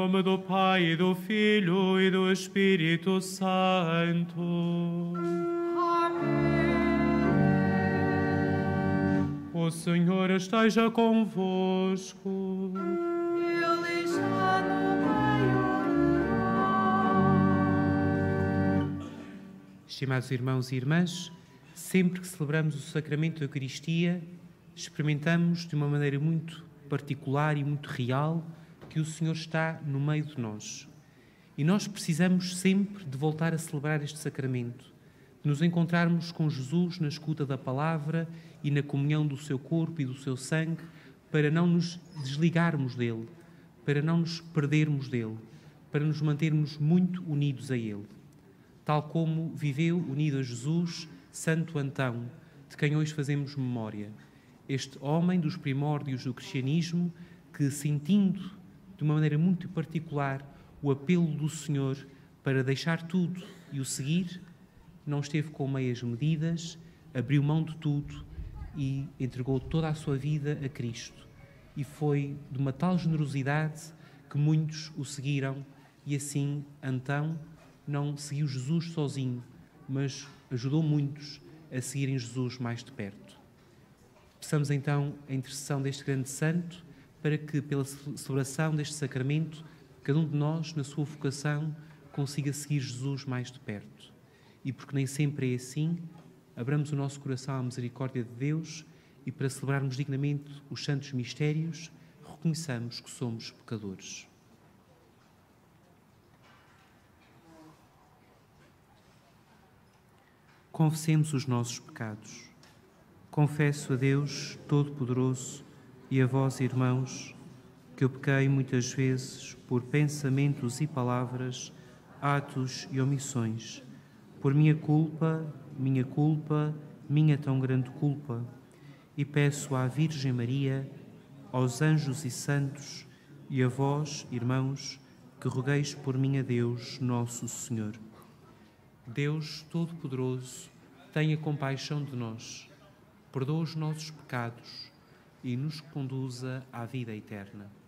nome do Pai, e do Filho e do Espírito Santo. O Senhor esteja convosco. Ele está no meio de. Estimados irmãos e irmãs, sempre que celebramos o sacramento da Eucaristia, experimentamos de uma maneira muito particular e muito real que o Senhor está no meio de nós. E nós precisamos sempre de voltar a celebrar este sacramento, de nos encontrarmos com Jesus na escuta da palavra e na comunhão do seu corpo e do seu sangue, para não nos desligarmos dele, para não nos perdermos dele, para nos mantermos muito unidos a ele. Tal como viveu unido a Jesus Santo Antão, de quem hoje fazemos memória. Este homem dos primórdios do cristianismo que, sentindo de uma maneira muito particular o apelo do Senhor para deixar tudo e o seguir, não esteve com meias medidas, abriu mão de tudo e entregou toda a sua vida a Cristo. E foi de uma tal generosidade que muitos o seguiram, e assim Antão não seguiu Jesus sozinho, mas ajudou muitos a seguirem Jesus mais de perto. Peçamos então a intercessão deste grande santo para que, pela celebração deste sacramento, cada um de nós, na sua vocação, consiga seguir Jesus mais de perto. E porque nem sempre é assim, abramos o nosso coração à misericórdia de Deus e, para celebrarmos dignamente os santos mistérios, reconheçamos que somos pecadores. Confessemos os nossos pecados. Confesso a Deus Todo-Poderoso e a vós, irmãos, que eu pequei muitas vezes por pensamentos e palavras, atos e omissões, por minha culpa, minha culpa, minha tão grande culpa, e peço à Virgem Maria, aos anjos e santos, e a vós, irmãos, que rogueis por mim a Deus, nosso Senhor. Deus Todo-Poderoso, tenha compaixão de nós, perdoa os nossos pecados e nos conduza à vida eterna.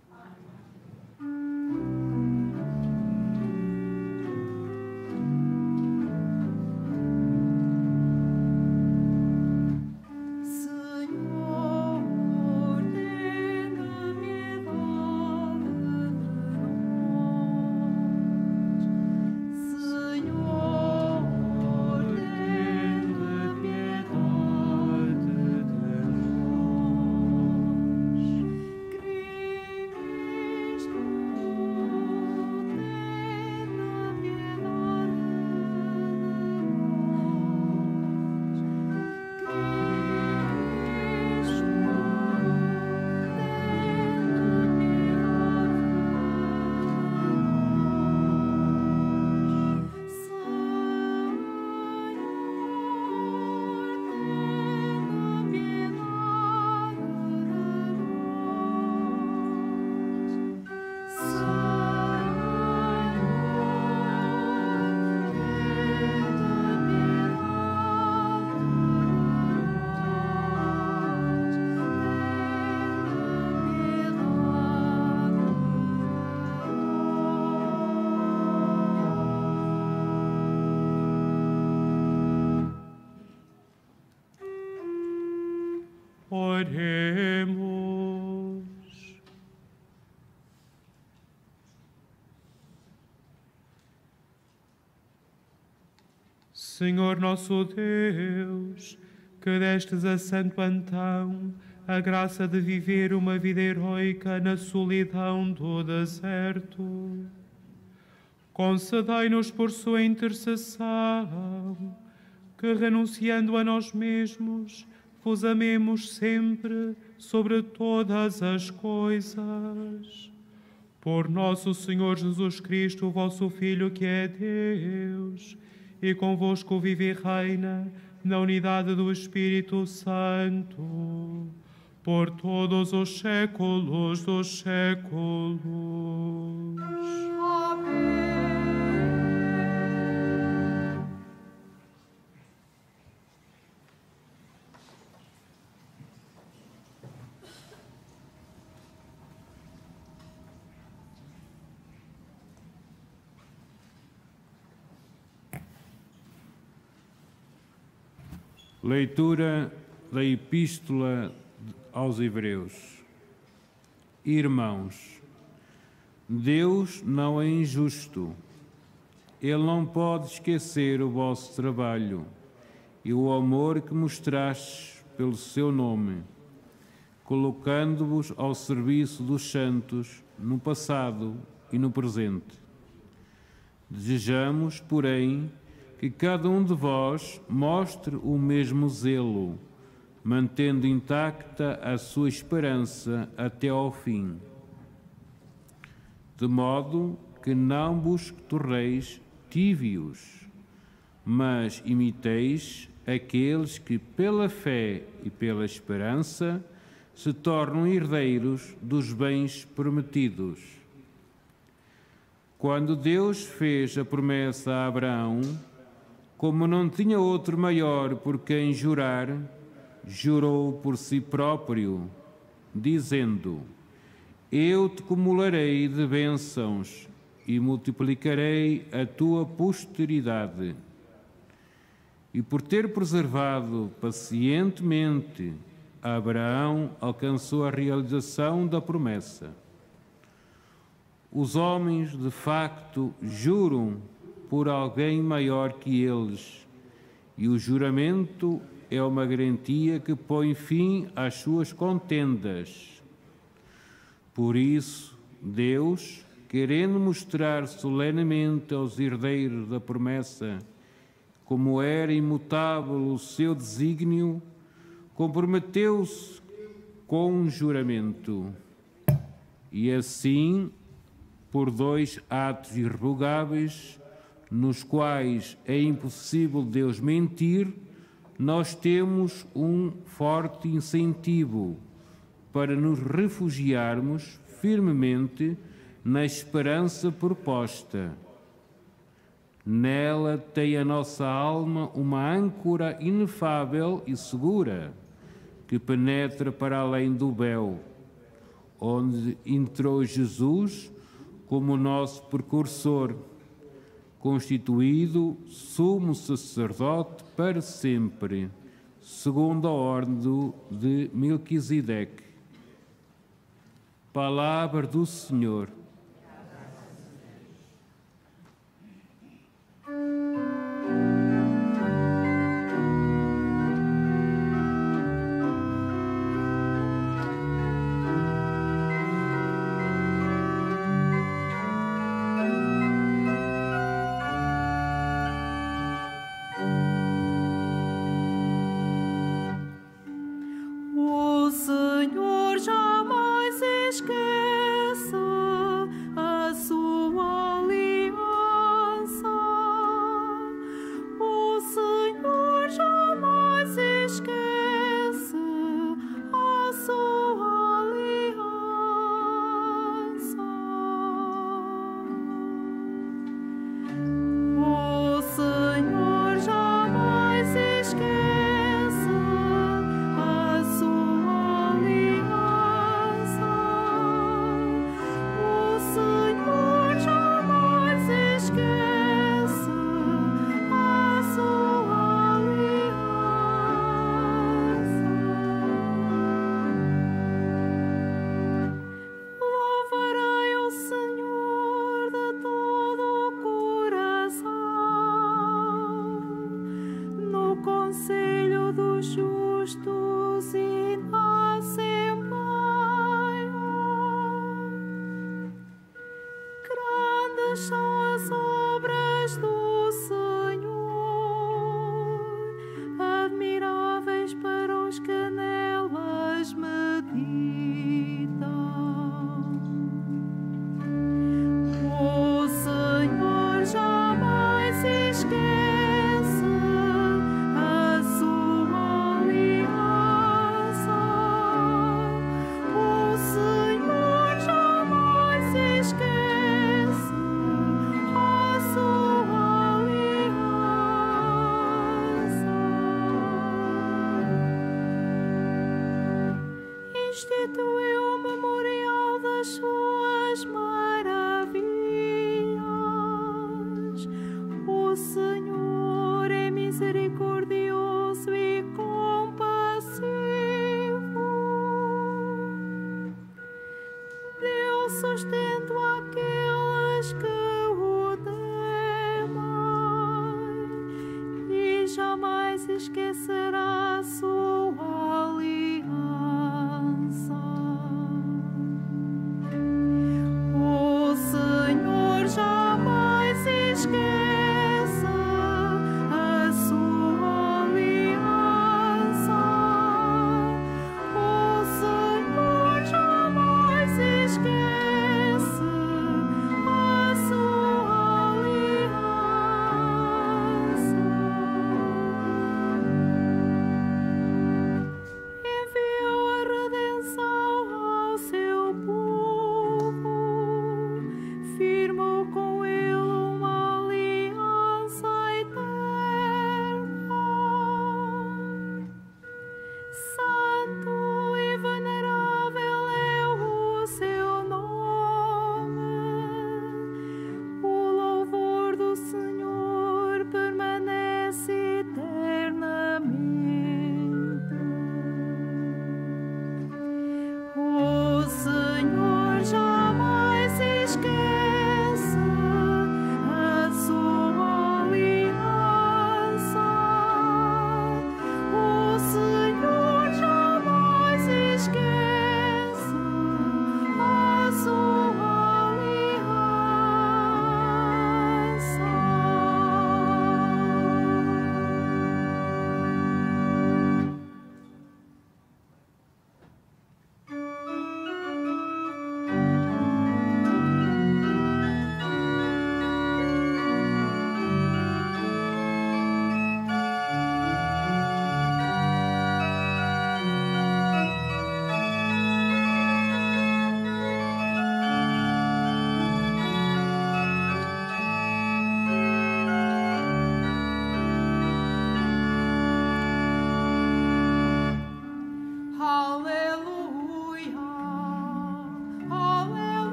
Senhor nosso Deus, que destes a Santo Antão a graça de viver uma vida heroica na solidão do deserto, concedei-nos por sua intercessão que, renunciando a nós mesmos, vos amemos sempre sobre todas as coisas. Por nosso Senhor Jesus Cristo, vosso Filho, que é Deus, e convosco vive e reina na unidade do Espírito Santo, por todos os séculos dos séculos. Leitura da Epístola aos Hebreus. Irmãos, Deus não é injusto. Ele não pode esquecer o vosso trabalho e o amor que mostrastes pelo seu nome, colocando-vos ao serviço dos santos no passado e no presente. Desejamos, porém, que cada um de vós mostre o mesmo zelo, mantendo intacta a sua esperança até ao fim. De modo que não vos torreis tíbios, mas imiteis aqueles que, pela fé e pela esperança, se tornam herdeiros dos bens prometidos. Quando Deus fez a promessa a Abraão, como não tinha outro maior por quem jurar, jurou por si próprio, dizendo: Eu te cumularei de bênçãos e multiplicarei a tua posteridade. E por ter preservado pacientemente, Abraão alcançou a realização da promessa. Os homens, de facto, juram por alguém maior que eles, e o juramento é uma garantia que põe fim às suas contendas. Por isso, Deus, querendo mostrar solenemente aos herdeiros da promessa como era imutável o seu desígnio, comprometeu-se com um juramento. E assim, por dois atos irrevogáveis, nos quais é impossível Deus mentir, nós temos um forte incentivo para nos refugiarmos firmemente na esperança proposta. Nela tem a nossa alma uma âncora inefável e segura que penetra para além do véu, onde entrou Jesus como nosso precursor, constituído sumo sacerdote para sempre, segundo a ordem de Melquisedeque. Palavra do Senhor.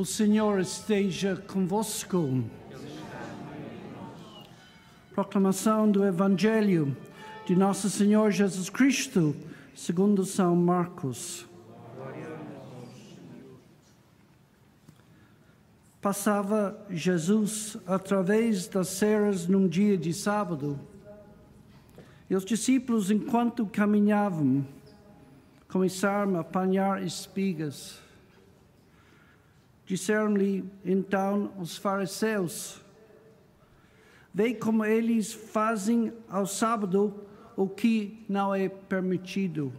O Senhor esteja convosco. Proclamação do Evangelho de Nosso Senhor Jesus Cristo, segundo São Marcos. Passava Jesus através das serras num dia de sábado. E os discípulos, enquanto caminhavam, começaram a apanhar espigas. Disseram-lhe então os fariseus: Vê como eles fazem ao sábado o que não é permitido.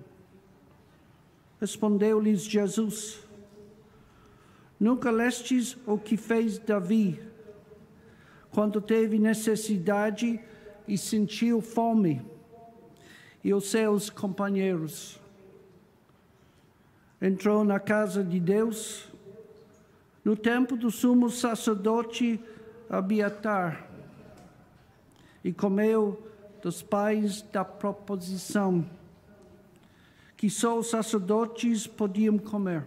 Respondeu-lhes Jesus: Nunca lestes o que fez Davi, quando teve necessidade e sentiu fome, e os seus companheiros. Entrou na casa de Deus no tempo do sumo sacerdote Abiatar e comeu dos pães da proposição que só os sacerdotes podiam comer.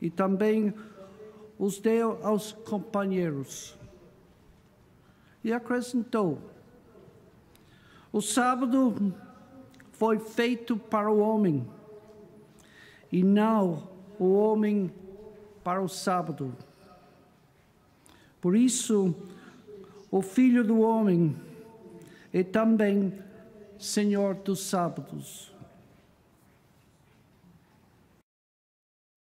E também os deu aos companheiros. E acrescentou: O sábado foi feito para o homem, e não o homem para o sábado. Por isso, o Filho do Homem é também Senhor dos sábados.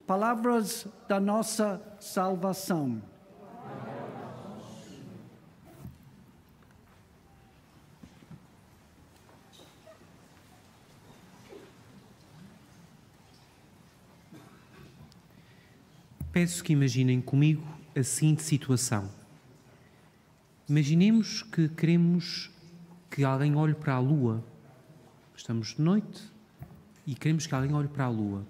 Palavras da nossa salvação. Peço que imaginem comigo a seguinte situação. Imaginemos que queremos que alguém olhe para a lua. Estamos de noite e queremos que alguém olhe para a lua.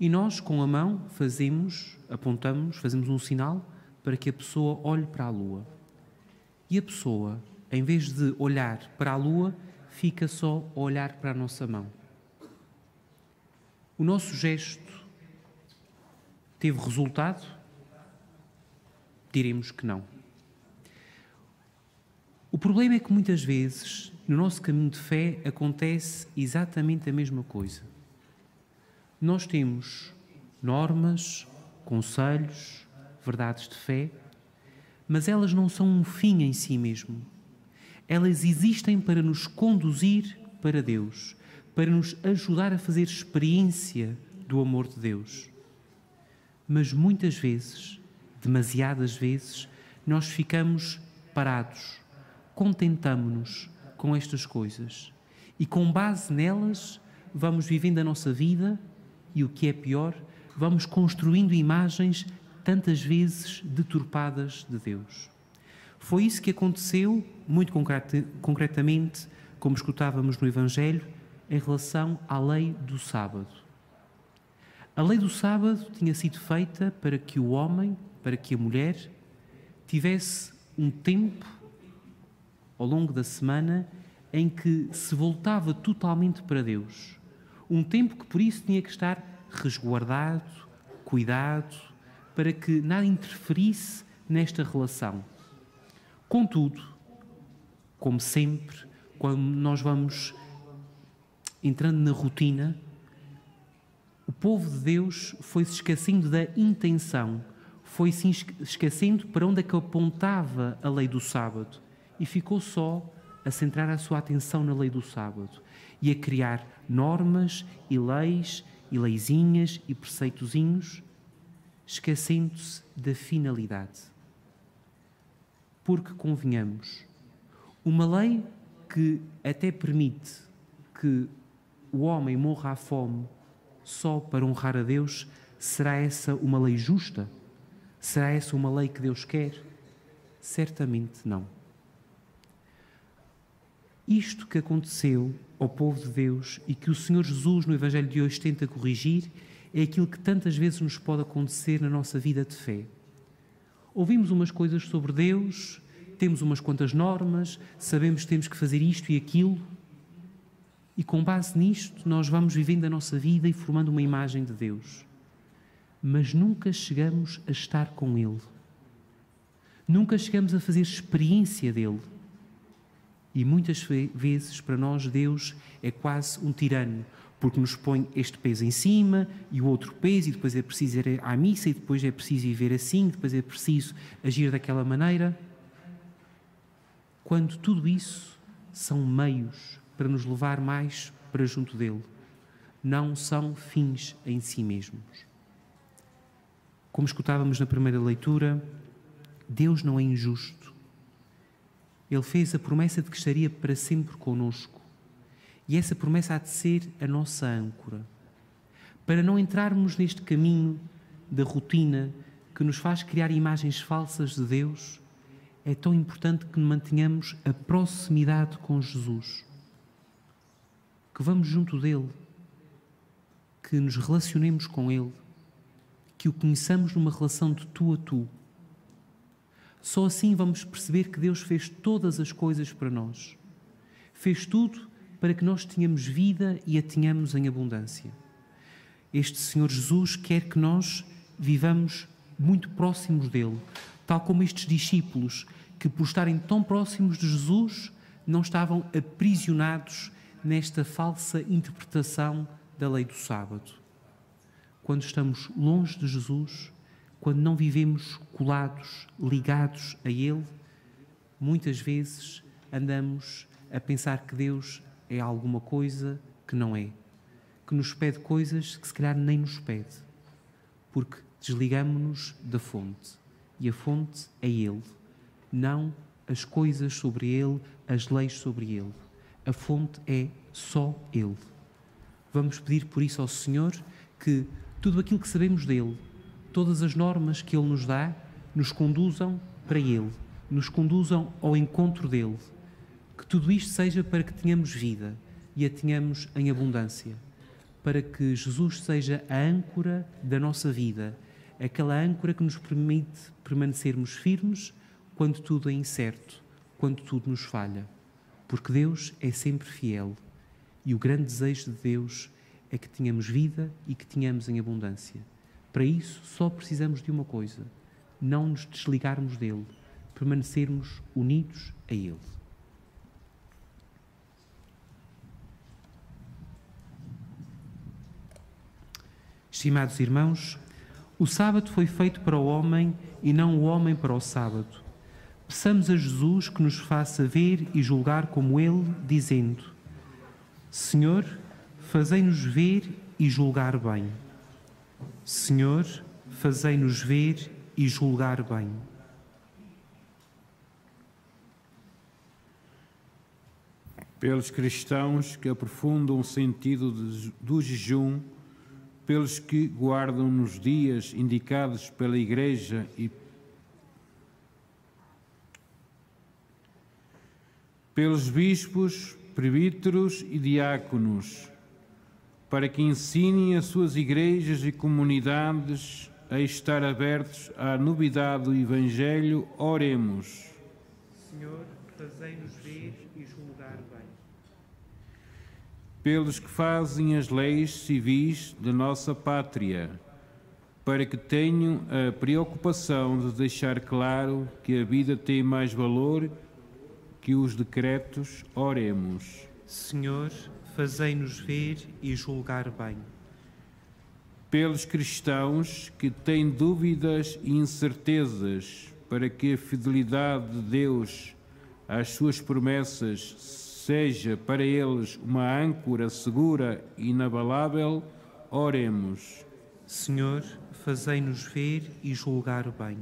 E nós, com a mão, fazemos, apontamos, fazemos um sinal para que a pessoa olhe para a lua. E a pessoa, em vez de olhar para a lua, fica só a olhar para a nossa mão. O nosso gesto teve resultado? Diremos que não. O problema é que muitas vezes, no nosso caminho de fé, acontece exatamente a mesma coisa. Nós temos normas, conselhos, verdades de fé, mas elas não são um fim em si mesmo. Elas existem para nos conduzir para Deus, para nos ajudar a fazer experiência do amor de Deus. Mas muitas vezes, demasiadas vezes, nós ficamos parados, contentamos-nos com estas coisas e, com base nelas, vamos vivendo a nossa vida e, o que é pior, vamos construindo imagens tantas vezes deturpadas de Deus. Foi isso que aconteceu, muito concretamente, como escutávamos no Evangelho, em relação à lei do sábado. A lei do sábado tinha sido feita para que o homem, para que a mulher, tivesse um tempo ao longo da semana em que se voltava totalmente para Deus. Um tempo que por isso tinha que estar resguardado, cuidado, para que nada interferisse nesta relação. Contudo, como sempre, quando nós vamos entrando na rotina, o povo de Deus foi se esquecendo da intenção, foi se esquecendo para onde é que apontava a lei do sábado e ficou só a centrar a sua atenção na lei do sábado e a criar normas e leis e leizinhas e preceitozinhos, esquecendo-se da finalidade. Porque, convenhamos, uma lei que até permite que o homem morra à fome só para honrar a Deus, será essa uma lei justa? Será essa uma lei que Deus quer? Certamente não. Isto que aconteceu ao povo de Deus e que o Senhor Jesus no Evangelho de hoje tenta corrigir é aquilo que tantas vezes nos pode acontecer na nossa vida de fé. Ouvimos umas coisas sobre Deus, temos umas quantas normas, sabemos que temos que fazer isto e aquilo, e com base nisto nós vamos vivendo a nossa vida e formando uma imagem de Deus. Mas nunca chegamos a estar com Ele. Nunca chegamos a fazer experiência dele. E muitas vezes para nós Deus é quase um tirano, porque nos põe este peso em cima e o outro peso, e depois é preciso ir à missa, e depois é preciso viver assim, depois é preciso agir daquela maneira. Quando tudo isso são meios para nos levar mais para junto dele, não são fins em si mesmos. Como escutávamos na primeira leitura, Deus não é injusto ele fez a promessa de que estaria para sempre conosco. E essa promessa há de ser a nossa âncora. Para não entrarmos neste caminho da rotina que nos faz criar imagens falsas de Deus, é tão importante que mantenhamos a proximidade com Jesus. Que vamos junto dele, que nos relacionemos com ele, que o conheçamos numa relação de tu a tu só assim vamos perceber que Deus fez todas as coisas para nós. Fez tudo para que nós tenhamos vida e a tenhamos em abundância. Este Senhor Jesus quer que nós vivamos muito próximos dele, tal como estes discípulos que, por estarem tão próximos de Jesus, não estavam aprisionados nesta falsa interpretação da lei do sábado. quando estamos longe de Jesus, quando não vivemos colados, ligados a Ele, muitas vezes andamos a pensar que Deus é alguma coisa que não é, que nos pede coisas que se calhar nem nos pede, porque desligamos-nos da fonte e a fonte é Ele, não as coisas sobre Ele, as leis sobre Ele. A fonte é só Ele. Vamos pedir por isso ao Senhor que tudo aquilo que sabemos dele, todas as normas que Ele nos dá, nos conduzam para Ele, nos conduzam ao encontro dele. Que tudo isto seja para que tenhamos vida e a tenhamos em abundância, para que Jesus seja a âncora da nossa vida, aquela âncora que nos permite permanecermos firmes quando tudo é incerto, quando tudo nos falha. Porque Deus é sempre fiel e o grande desejo de Deus é que tenhamos vida e que tenhamos em abundância. Para isso, só precisamos de uma coisa: não nos desligarmos dele, permanecermos unidos a ele. Estimados irmãos, o sábado foi feito para o homem e não o homem para o sábado. Peçamos a Jesus que nos faça ver e julgar como ele, dizendo: Senhor, fazei-nos ver e julgar bem. Senhor, fazei-nos ver e julgar bem. Pelos cristãos que aprofundam o sentido do jejum, pelos que guardam nos dias indicados pela Igreja e pelos bispos, presbíteros e diáconos, para que ensinem as suas igrejas e comunidades a estar abertos à novidade do Evangelho, oremos. Senhor, fazei-nos ver e julgar bem. Pelos que fazem as leis civis da nossa pátria, para que tenham a preocupação de deixar claro que a vida tem mais valor que os decretos, oremos. Senhor, fazei-nos ver e julgar bem. Pelos cristãos que têm dúvidas e incertezas, para que a fidelidade de Deus às suas promessas seja para eles uma âncora segura e inabalável, oremos. Senhor, fazei-nos ver e julgar bem.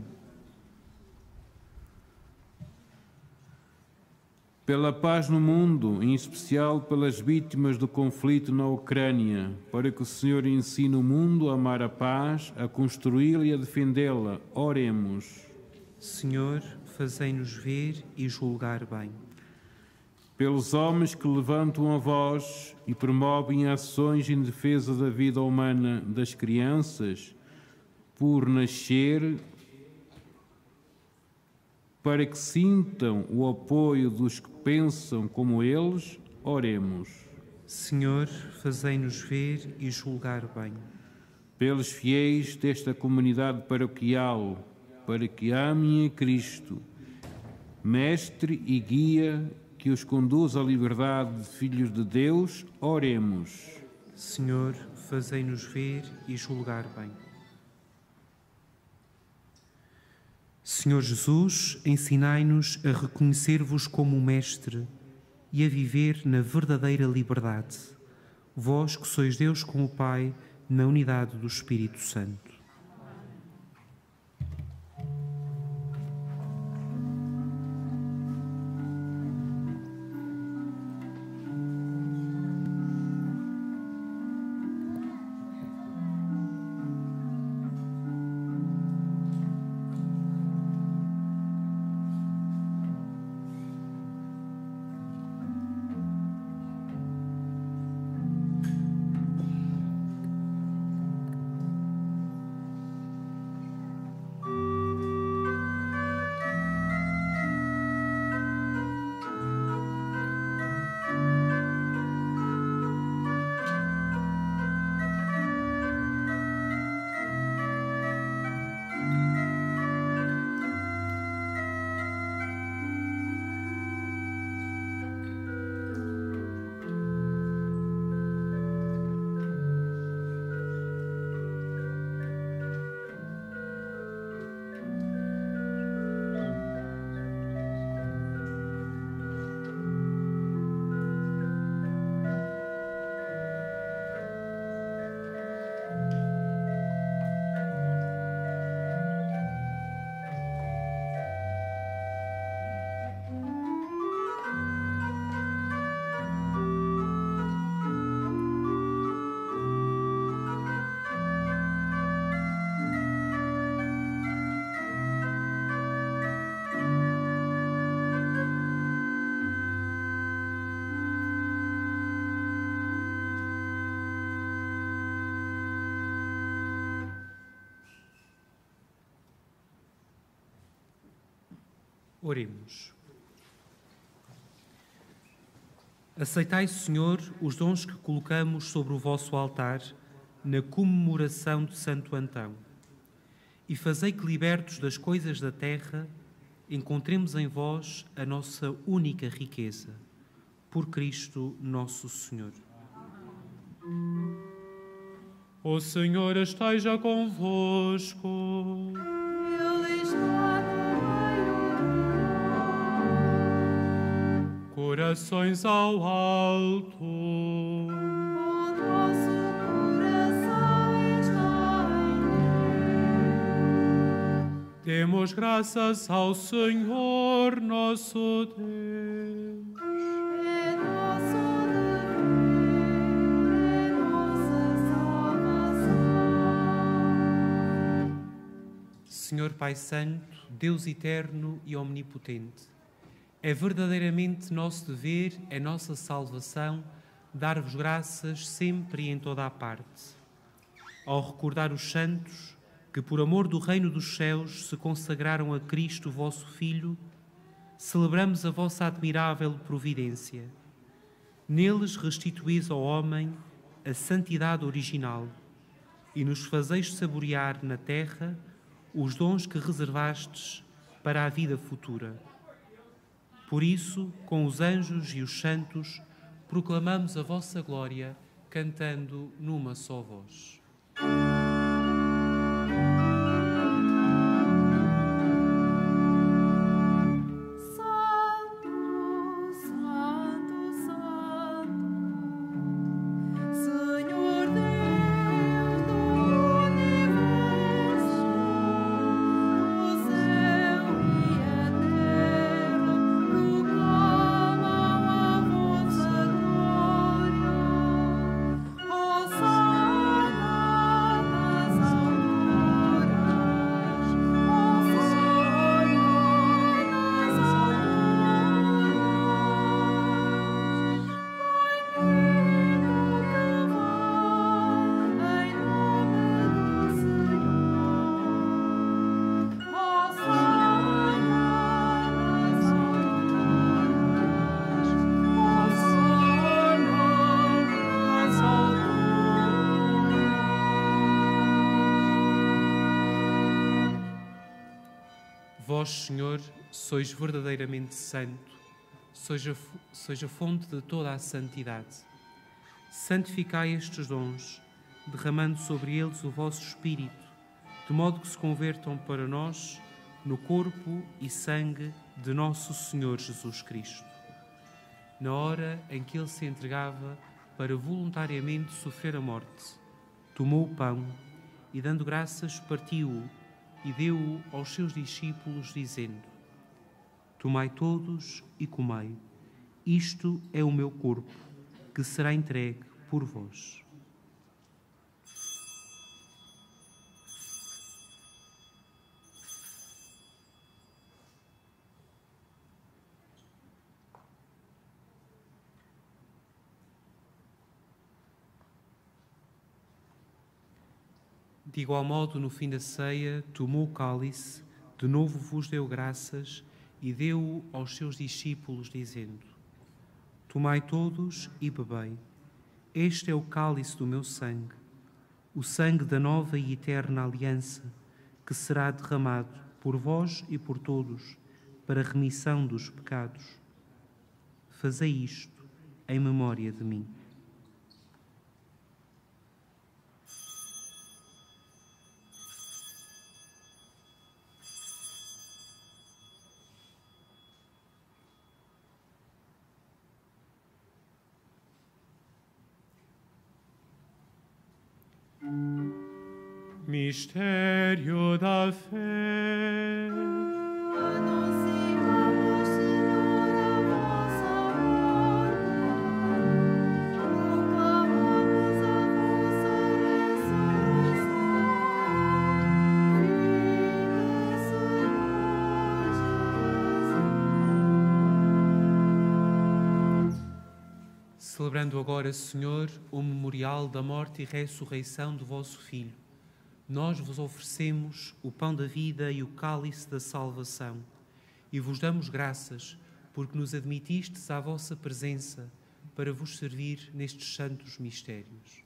Pela paz no mundo, em especial pelas vítimas do conflito na Ucrânia, para que o Senhor ensine o mundo a amar a paz, a construí-la e a defendê-la. Oremos. Senhor, fazei-nos ver e julgar bem. Pelos homens que levantam a voz e promovem ações em defesa da vida humana das crianças, por nascer, para que sintam o apoio dos que pensam como eles, oremos. Senhor, fazei-nos ver e julgar bem. Pelos fiéis desta comunidade paroquial, para que amem a Cristo, Mestre e Guia que os conduz à liberdade de filhos de Deus, oremos. Senhor, fazei-nos ver e julgar bem. Senhor Jesus, ensinai-nos a reconhecer-vos como Mestre e a viver na verdadeira liberdade. Vós que sois Deus com o Pai, na unidade do Espírito Santo. Oremos. Aceitai, Senhor, os dons que colocamos sobre o vosso altar na comemoração de Santo Antão e fazei que, libertos das coisas da terra, encontremos em vós a nossa única riqueza. Por Cristo nosso Senhor. O Senhor esteja convosco. Corações ao alto. O nosso coração está em Demos graças ao Senhor nosso Deus. É nosso dever, é nossa salvação. Senhor Pai Santo, Deus eterno e omnipotente, é verdadeiramente nosso dever, é nossa salvação, dar-vos graças sempre e em toda a parte. Ao recordar os santos que, por amor do reino dos céus, se consagraram a Cristo, vosso Filho, celebramos a vossa admirável providência. Neles restituís ao homem a santidade original e nos fazeis saborear na terra os dons que reservastes para a vida futura. Por isso, com os anjos e os santos, proclamamos a vossa glória, cantando numa só voz. Vós, Senhor, sois verdadeiramente santo, sois a, sois a fonte de toda a santidade. Santificai estes dons, derramando sobre eles o vosso Espírito, de modo que se convertam para nós no corpo e sangue de nosso Senhor Jesus Cristo. Na hora em que ele se entregava para voluntariamente sofrer a morte, tomou o pão e, dando graças, partiu-o e deu-o aos seus discípulos, dizendo: Tomai todos e comei. Isto é o meu corpo, que será entregue por vós. De igual modo, no fim da ceia, tomou o cálice, de novo vos deu graças e deu-o aos seus discípulos, dizendo: Tomai todos e bebei. Este é o cálice do meu sangue, o sangue da nova e eterna aliança, que será derramado por vós e por todos para a remissão dos pecados. Fazei isto em memória de mim. Mistério da fé. Senhor, proclamamos a. Celebrando agora, Senhor, o memorial da morte e ressurreição do vosso Filho, nós vos oferecemos o pão da vida e o cálice da salvação e vos damos graças porque nos admitistes à vossa presença para vos servir nestes santos mistérios.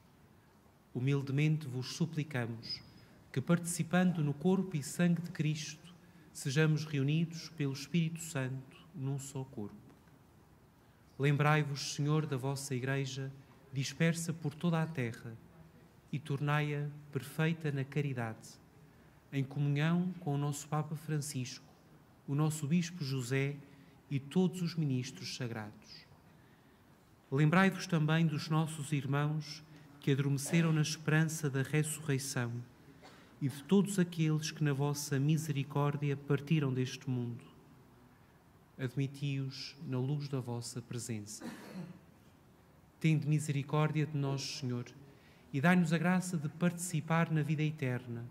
Humildemente vos suplicamos que, participando no corpo e sangue de Cristo, sejamos reunidos pelo Espírito Santo num só corpo. Lembrai-vos, Senhor, da vossa Igreja, dispersa por toda a terra, e tornai-a perfeita na caridade, em comunhão com o nosso Papa Francisco, o nosso Bispo José e todos os ministros sagrados. Lembrai-vos também dos nossos irmãos que adormeceram na esperança da ressurreição e de todos aqueles que, na vossa misericórdia, partiram deste mundo. Admiti-os na luz da vossa presença. Tende misericórdia de nós, Senhor, e dai-nos a graça de participar na vida eterna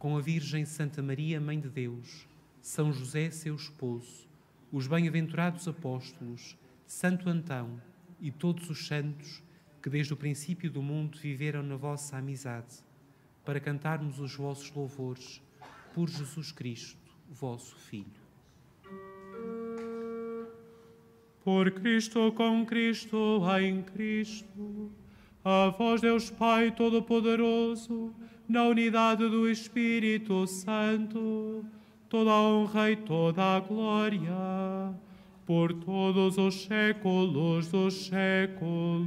com a Virgem Santa Maria, Mãe de Deus, São José, seu esposo, os bem-aventurados apóstolos, Santo Antão e todos os santos que desde o princípio do mundo viveram na vossa amizade, para cantarmos os vossos louvores por Jesus Cristo, vosso Filho. Por Cristo, com Cristo, em Cristo, a vós, Deus Pai Todo-Poderoso, na unidade do Espírito Santo, toda a honra e toda a glória, por todos os séculos dos séculos.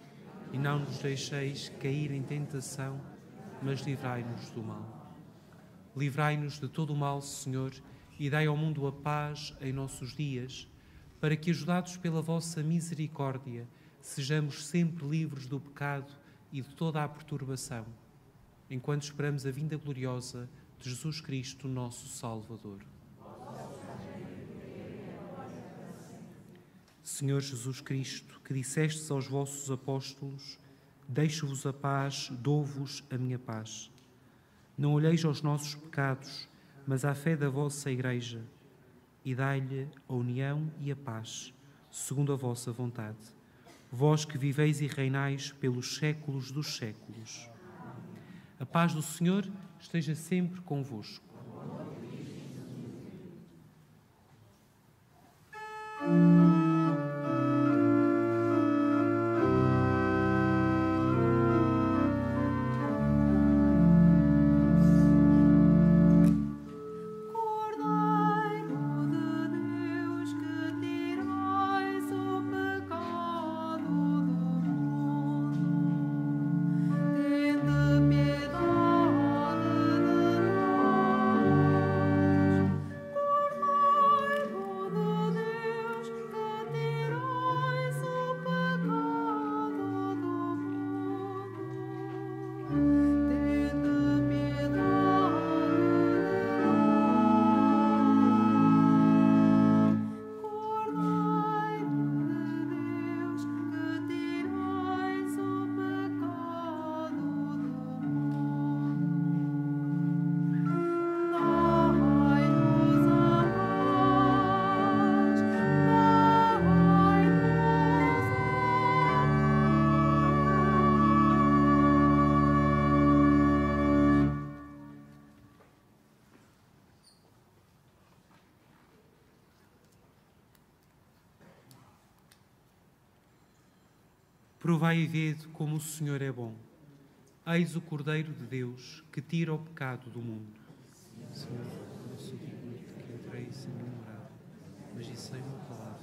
E não nos deixeis cair em tentação, mas livrai-nos do mal. Livrai-nos de todo o mal, Senhor, e dai ao mundo a paz em nossos dias, para que, ajudados pela vossa misericórdia, sejamos sempre livres do pecado e de toda a perturbação, enquanto esperamos a vinda gloriosa de Jesus Cristo, nosso Salvador. Senhor Jesus Cristo, que dissestes aos vossos apóstolos: Deixo-vos a paz, dou-vos a minha paz. Não olheis aos nossos pecados, mas à fé da vossa Igreja, e dai-lhe a união e a paz, segundo a vossa vontade. Vós que viveis e reinais pelos séculos dos séculos. A paz do Senhor esteja sempre convosco. Provai e vede como o Senhor é bom. Eis o Cordeiro de Deus que tira o pecado do mundo. Senhor, eu sou digno de que entreis em minha morada, mas dissei uma palavra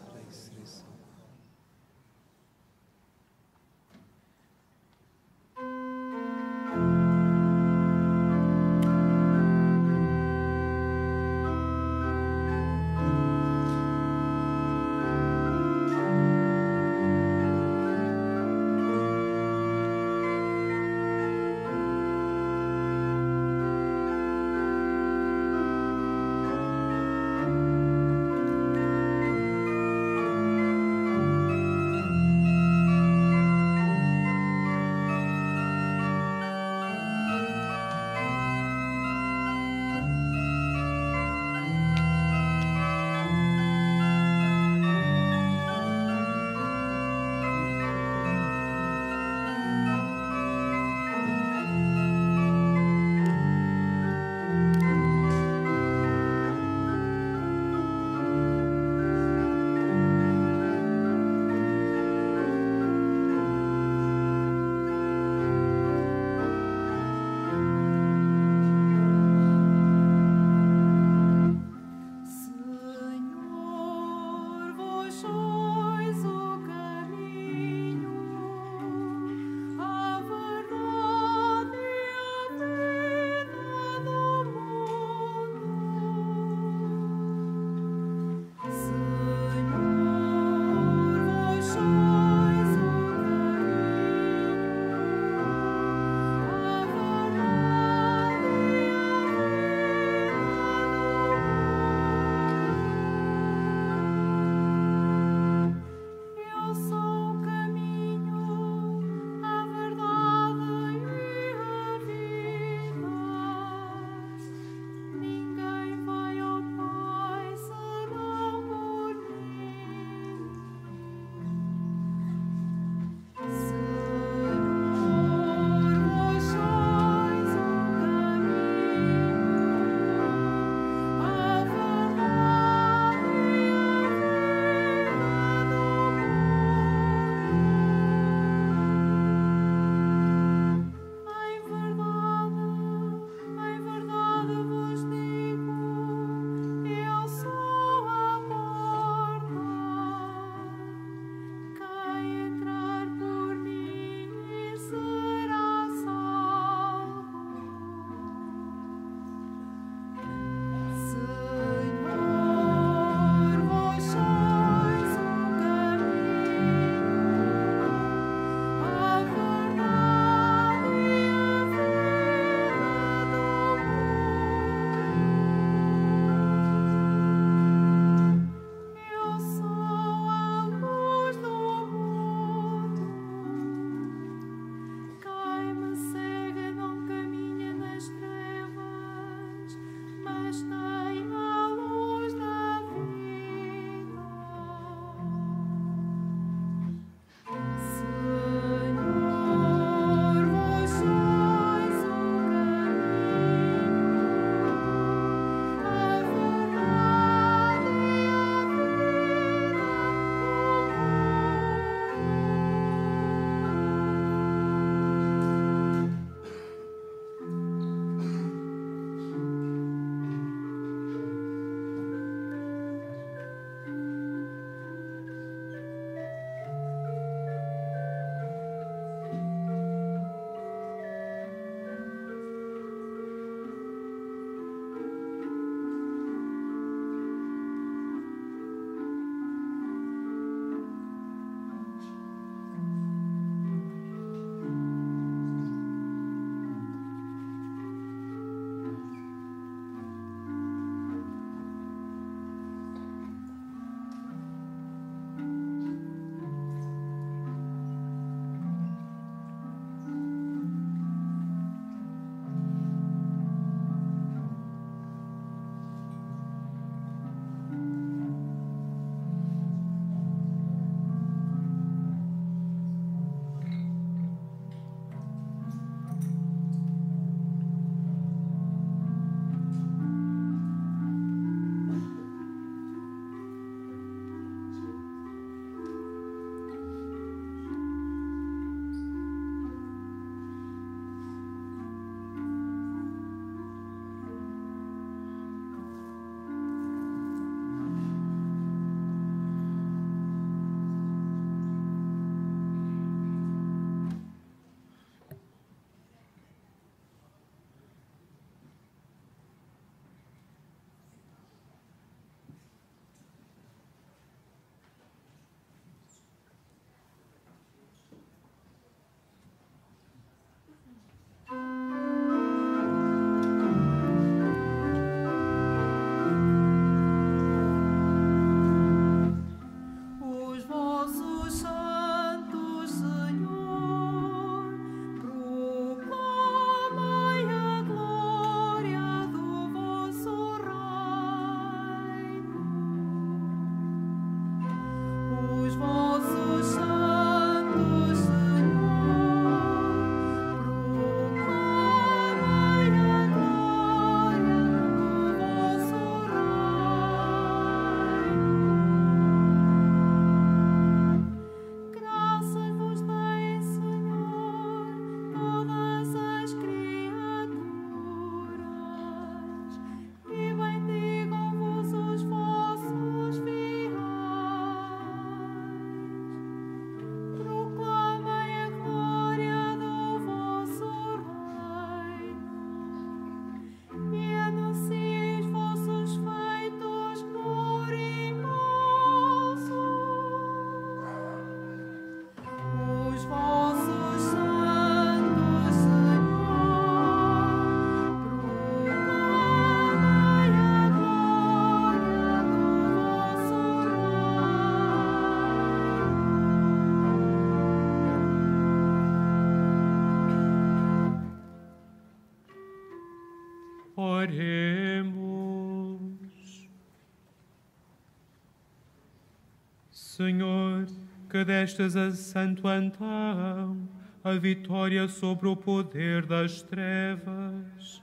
que destes a Santo Antão a vitória sobre o poder das trevas,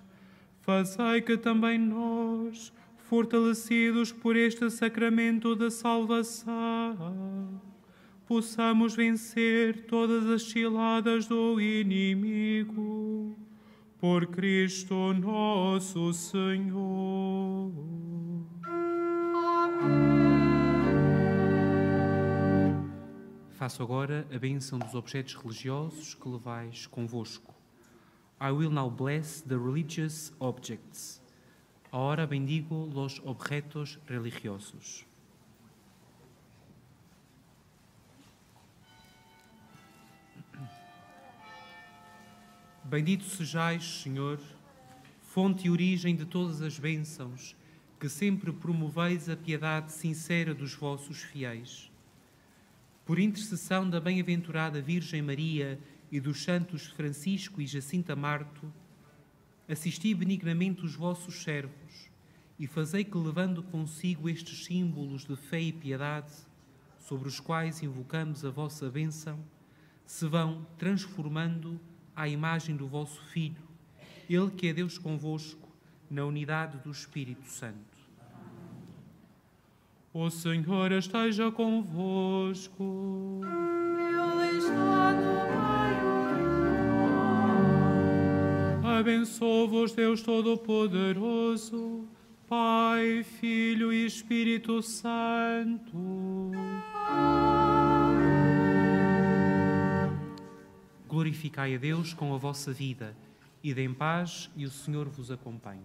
fazei que também nós, fortalecidos por este sacramento da salvação, possamos vencer todas as ciladas do inimigo. Por Cristo nosso Senhor. Faço agora a bênção dos objetos religiosos que levais convosco. I will now bless the religious objects. Ahora bendigo los objetos religiosos. Bendito sejais, Senhor, fonte e origem de todas as bênçãos, que sempre promoveis a piedade sincera dos vossos fiéis. Por intercessão da bem-aventurada Virgem Maria e dos santos Francisco e Jacinta Marto, assisti benignamente os vossos servos e fazei que, levando consigo estes símbolos de fé e piedade, sobre os quais invocamos a vossa bênção, se vão transformando à imagem do vosso Filho, Ele que é Deus convosco, na unidade do Espírito Santo. O Senhor esteja convosco. Ele está no meio Abençoe-vos, Deus Todo-Poderoso, Pai, Filho e Espírito Santo. Glorificai a Deus com a vossa vida, e em paz, e o Senhor vos acompanhe.